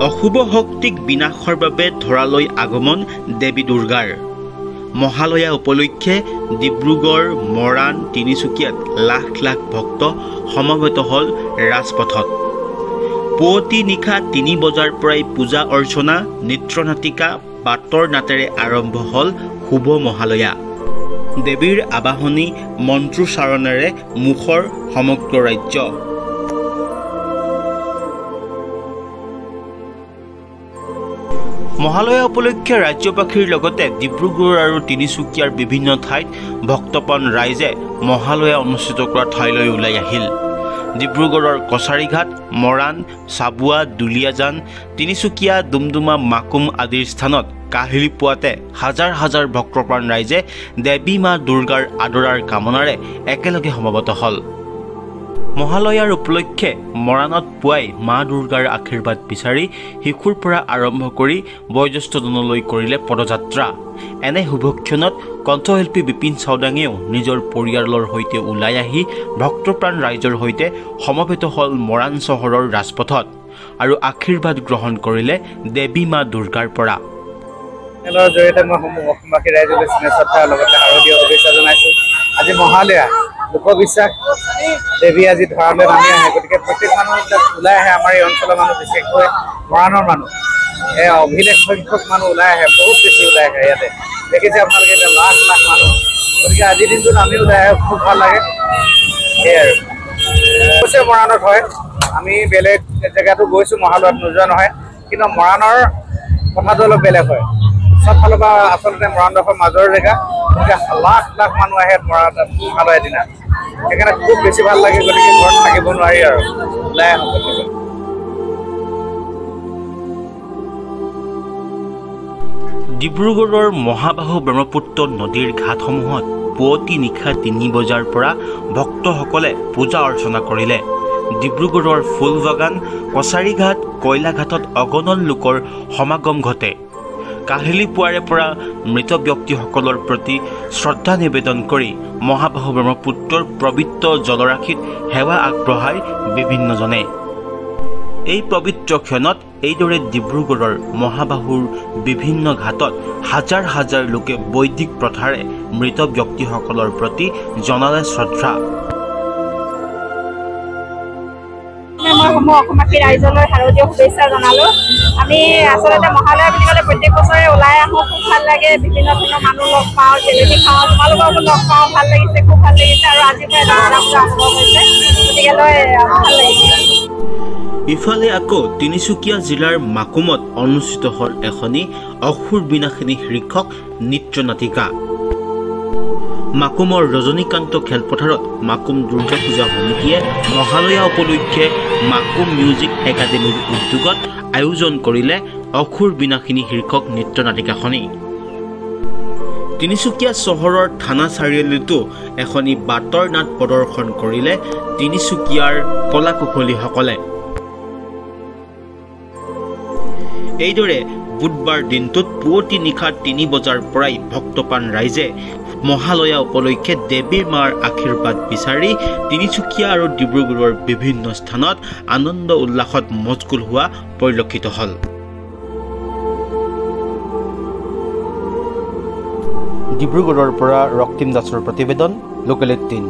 অশুভ শক্তিক বিনাশৰ বাবে ধৰালৈ আগমন দেৱী দুৰ্গাৰ। মহালয়া উপলক্ষে ডিব্ৰুগড় মৰাণ তিনিচুকীয়াত লাখ লাখ ভক্ত সমবেত হ'ল ৰাজপথত। পুৱতি নিশা তিনি বজাৰ পৰাই পূজা অৰ্চনা নৃত্য নাটিকা বাটৰ নাটেৰে আৰম্ভ হ'ল শুভ মহালয়া। দেৱীৰ আবাহনী মন্ত্ৰোচ্চাৰণেৰে মুখৰ সমগ্ৰ ৰাজ্য। মহালয়া উপলক্ষে ৰাজ্যবাসীৰ লগতে ডিব্ৰুগড় আৰু তিনিচুকীয়াৰ বিভিন্ন ঠাইত ভক্তপ্ৰাণ ৰাইজে মহালয়া অনুষ্ঠিত কৰা ঠাইলৈ ওলাই আহিল। ডিব্ৰুগড়ৰ কছাৰীঘাট মৰাণ চাবুৱা দুলীয়াজান তিনিচুকীয়া ডুমডুমা মাকুম আদিৰ স্থানত কাহিলি পুৱাতে হাজাৰ হাজাৰ ভক্তপ্ৰাণ ৰাইজে দেৱী মা দুৰ্গাৰ আদৰাৰ কামনাৰে একেলগে সমবেত হ'ল। মহালয়াৰ উপলক্ষে মৰাণত পুৱাই মা দুৰ্গাৰ আশীৰ্বাদ বিচাৰি শিশুৰ পৰা আৰম্ভ কৰি বয়োজ্যেষ্ঠজনলৈ কৰিলে পদযাত্ৰা। এনে শুভক্ষণত কণ্ঠশিল্পী বিপিন চাওদাঙেও নিজৰ পৰিয়ালৰ সৈতে ওলাই আহি ভক্তপ্ৰাণ ৰাইজৰ সৈতে সমবেত হ'ল মৰাণ চহৰৰ ৰাজপথত আৰু আশীৰ্বাদ গ্ৰহণ কৰিলে দেৱী মা দুৰ্গাৰ পৰা। খেলৰ জৰিয়তে মই সমূহ অসমবাসী ৰাইজলৈ স্নেহ লগতে শাৰদীয় শুভেচ্ছা জনাইছোঁ। আজি মহালয়া। লোকবিশ্বাস দেৱী আজি ধৰালৈ নামি আহে। গতিকে প্ৰত্যেক মানুহ এইবিলাক ওলাই আহে আমাৰ এই অঞ্চলৰ মানুহ বিশেষকৈ মৰাণৰ মানুহ। এই অভিলেখ সংখ্যক মানুহ ওলাই আহে বহুত বেছি ওলাই আহে ইয়াতে। দেখিছে আপোনালোকে এতিয়া লাখ লাখ মানুহ। গতিকে আজিৰ দিনটোত আমি ওলাই আহে খুব ভাল লাগে। সেয়াই আৰু। অৱশ্যে মৰাণত হয়। আমি বেলেগ জেগাতো গৈছোঁ মহালয়াত নোযোৱা নহয়। কিন্তু মৰাণৰ কথাটো অলপ বেলেগ হয়। চব ফালৰ পৰা আচলতে মৰাণডোখৰ মাজৰ জেগা গতিকে লাখ লাখ মানুহ আহে মৰাণ মহালয়াৰ দিনা সেইকাৰণে খুব বেছি ভাল লাগে গতিকে ঘৰত থাকিব নোৱাৰি আৰু। ওলাই আহোঁ ডিব্ৰুগড়ৰ মহাবাহু ব্ৰহ্মপুত্ৰ নদীৰ ঘাটসমূহত পুৱতি নিশা তিনি বজাৰ পৰা ভক্তসকলে পূজা অৰ্চনা কৰিলে। ডিব্ৰুগড়ৰ ফুলবাগান কছাৰীঘাট কয়লাঘাটত অগণন লোকৰ সমাগম ঘটে। কাহিলী পুৱাৰে পৰা মৃত ব্যক্তিসকলৰ প্ৰতি শ্ৰদ্ধা নিবেদন কৰি মহাবাহু ব্ৰহ্মপুত্ৰৰ পবিত্ৰ জলৰাশিত সেৱা আগবঢ়ায় বিভিন্নজনে। এই পবিত্ৰ ক্ষণত এইদৰে ডিব্ৰুগড়ৰ মহাবাহুৰ বিভিন্ন ঘাটত হাজাৰ হাজাৰ লোকে বৈদিক প্ৰথাৰে মৃত ব্যক্তিসকলৰ প্ৰতি জনালে শ্ৰদ্ধা। মই সমূহ অসমবাসী ৰাইজলৈ শাৰদীয় শুভেচ্ছা জনালোঁ। আমি আচলতে মহালয়া বুলি ক'লে প্ৰত্যেক বছৰে ওলাই আহোঁ খুব ভাল লাগে। বিভিন্ন ধৰণৰ মানুহ লগ পাওঁ জেলেপি খাওঁ তোমালোককো লগ পাওঁ ভাল লাগিছে খুব ভাল লাগিছে আৰু আজিৰ পৰা এটা আৰম্ভ হৈছে। গতিকেলৈ ভাল লাগিছে। ইফালে আকৌ তিনিচুকীয়া জিলাৰ মাকুমত অনুষ্ঠিত হ'ল এখনি অসুৰ বিনাশিনী শীৰ্ষক নৃত্য নাটিকা মাকুমৰ ৰজনীকান্ত খেলপথাৰত মাকুম দুৰ্গা পূজা সমিতিয়ে মহালয়া উপলক্ষে মাকুম মিউজিক একাডেমীৰ উদ্যোগত আয়োজন কৰিলে অসুৰ বিনাশিনী শীৰ্ষক নৃত্য নাটিকাখনি তিনিচুকীয়া চহৰৰ থানা চাৰিআলিতো এখনি বাটৰ নাট প্ৰদৰ্শন কৰিলে তিনিচুকীয়াৰ কলা কুশলীসকলে এইদৰে বুধবাৰ দিনটোত পুৱতি নিশা তিনি বজাৰ পৰাই ভক্তপ্ৰাণ ৰাইজে মহালয়া উপলক্ষে দেৱীৰ মাৰ আশীৰ্বাদ বিচাৰি তিনিচুকীয়া আৰু ডিব্ৰুগড়ৰ বিভিন্ন স্থানত আনন্দ উল্লাসত মজগুল হোৱা পৰিলক্ষিত হ'ল। ডিব্ৰুগড়ৰ পৰা ৰক্তিম দাসৰ প্ৰতিবেদন লোকেল এইটিন